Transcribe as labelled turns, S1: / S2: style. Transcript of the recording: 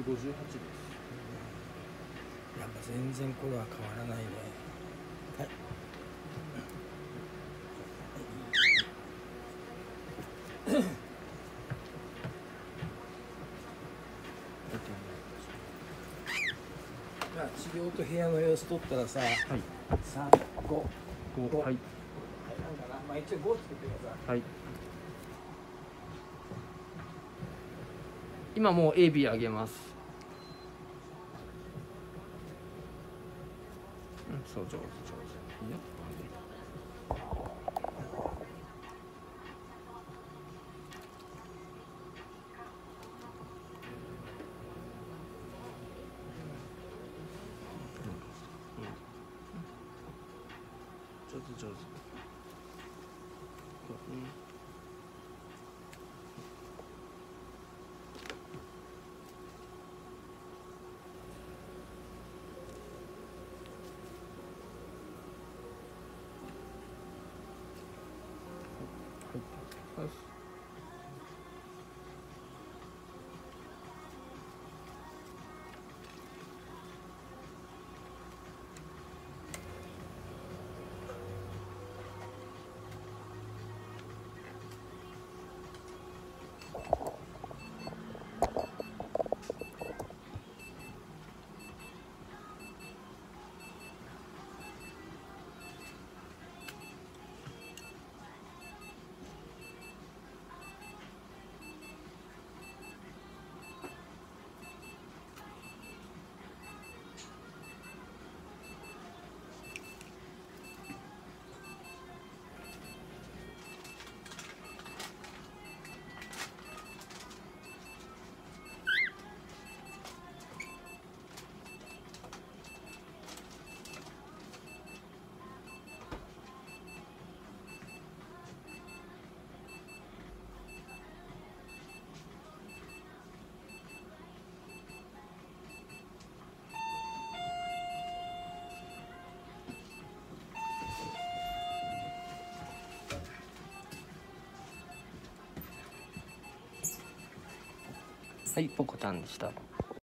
S1: 58です
S2: やっぱ全然これは変わらない。ねはいまあ治療と部屋の様子取ったらさ
S1: はい
S2: 三五
S1: 5はい
S2: なんかなまあ一応五作ってください。
S1: はい今もう AB 上げます。うんそう上手上手。いいよ。上手上手。はい、ポコタンでした。